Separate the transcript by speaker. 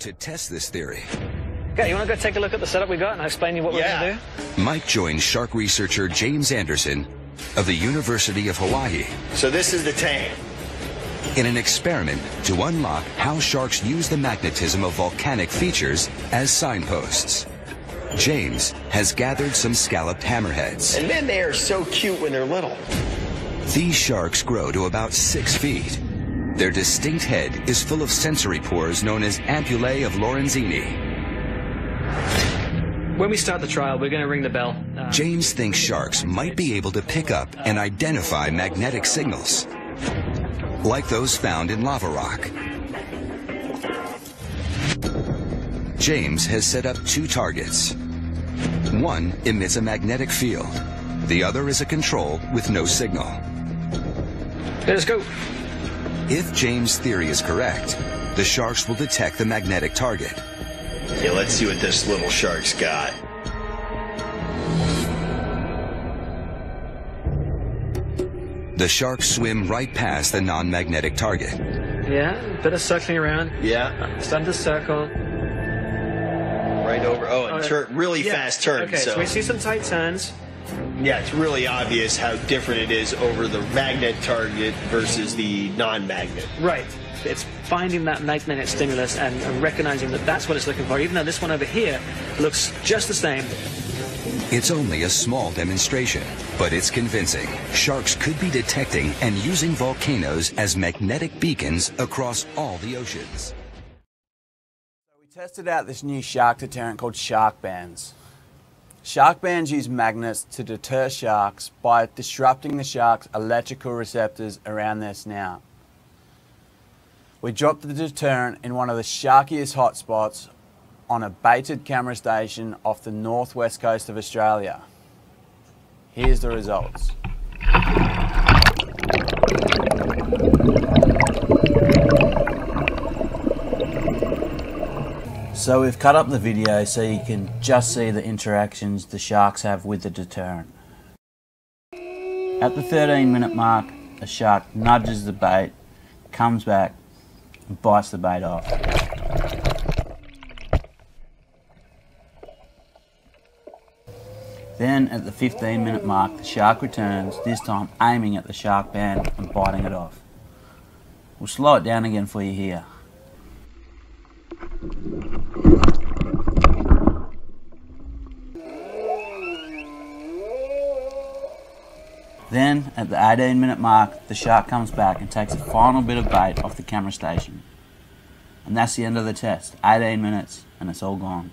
Speaker 1: To test this theory,
Speaker 2: Okay, you want to go take a look at the setup we got and I'll explain you what
Speaker 3: Yeah.
Speaker 2: we're going to do?
Speaker 1: Mike joins shark researcher James Anderson of the University of Hawaii
Speaker 3: So this is the tank.
Speaker 1: in an experiment to unlock how sharks use the magnetism of volcanic features as signposts. James has gathered some scalloped hammerheads.
Speaker 3: And then they are so cute when they're little.
Speaker 1: These sharks grow to about six feet. Their distinct head is full of sensory pores known as ampullae of Lorenzini.
Speaker 2: When we start the trial, we're going to ring the bell. Uh,
Speaker 1: James thinks sharks might be able to pick up and identify magnetic signals, like those found in lava rock. James has set up two targets. One emits a magnetic field. The other is a control with no signal.
Speaker 2: Let us go.
Speaker 1: If James' theory is correct, the sharks will detect the magnetic target.
Speaker 3: Yeah, let's see what this little shark's got.
Speaker 1: The sharks swim right past the non-magnetic target.
Speaker 2: Yeah, bit of circling around.
Speaker 3: Yeah,
Speaker 2: Starting to circle.
Speaker 3: right over. Oh, and
Speaker 2: Oh,
Speaker 3: turn really
Speaker 2: yeah.
Speaker 3: fast turn.
Speaker 2: Okay, so. we see some tight turns.
Speaker 3: Yeah, it's really obvious how different it is over the magnet target versus the non-magnet.
Speaker 2: Right. It's finding that magnetic stimulus and, and recognizing that that's what it's looking for, even though this one over here looks just the same.
Speaker 1: It's only a small demonstration, but it's convincing. Sharks could be detecting and using volcanoes as magnetic beacons across all the oceans.
Speaker 4: We tested out this new shark deterrent called Sharkbanz. Sharkbanz use magnets to deter sharks by disrupting the shark's electrical receptors around their snout. We dropped the deterrent in one of the sharkiest hotspots on a baited camera station off the northwest coast of Australia. Here's the results. So we've cut up the video so you can just see the interactions the sharks have with the deterrent. At the 13 minute mark, a shark nudges the bait, comes back, and bites the bait off. Then at the 15 minute mark, the shark returns, this time aiming at the shark band and biting it off. We'll slow it down again for you here. Then, at the 18 minute mark, the shark comes back and takes a final bit of bait off the camera station. And that's the end of the test. 18 minutes, and it's all gone.